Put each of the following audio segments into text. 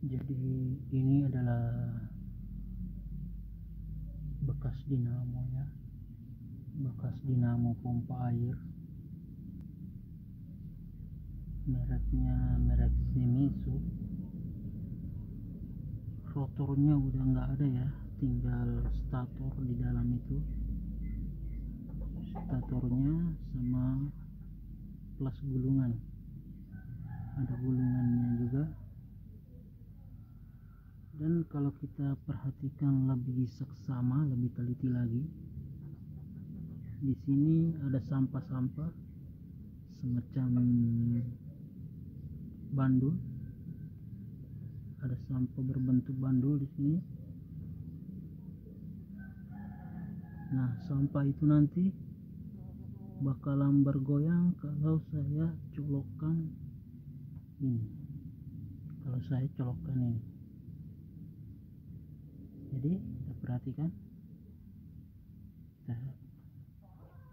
jadi ini adalah bekas dinamo ya. Bekas dinamo pompa air. Mereknya merek Shimizu rotornya udah nggak ada ya tinggal stator di dalam itu. Statornya sama plus gulungan. Ada gulungannya juga kalau kita perhatikan lebih seksama lebih teliti lagi di sini ada sampah-sampah semacam bandul. Ada sampah berbentuk bandul di sini. Nah sampah itu nanti bakalan bergoyang kalau saya colokkan ini. Kalau saya colokkan ini jadi kita perhatikan. Kita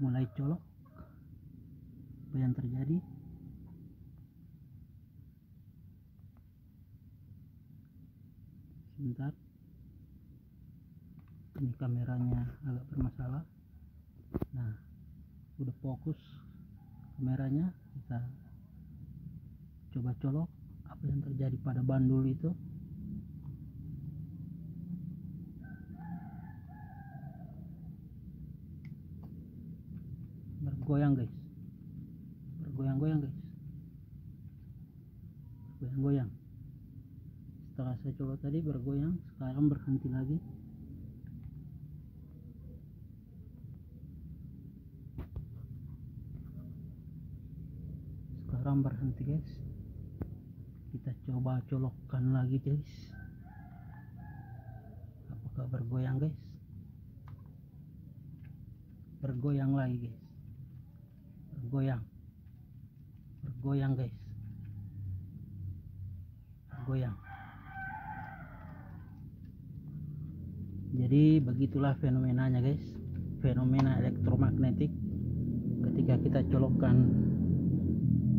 mulai colok apa yang terjadi. Sebentar. Ini kameranya agak bermasalah. Nah udah fokus kameranya. Kita coba colok apa yang terjadi pada bandul itu bergoyang guys. Bergoyang-goyang guys. Bergoyang-goyang. Setelah saya coba tadi bergoyang. Sekarang berhenti lagi. Sekarang berhenti guys. Kita coba colokkan lagi guys. Apakah bergoyang guys? Bergoyang lagi guys bergoyang. Bergoyang guys. Bergoyang. Jadi begitulah fenomenanya guys. Fenomena elektromagnetik. Ketika kita colokkan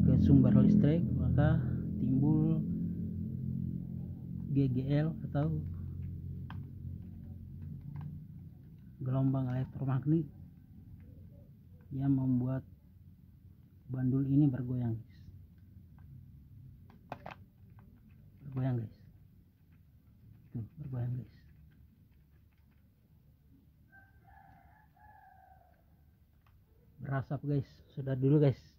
ke sumber listrik maka timbul GGL atau gelombang elektromagnet yang membuat bandul ini bergoyang guys. Bergoyang guys. Tuh bergoyang guys. Berasap guys. Sudah dulu guys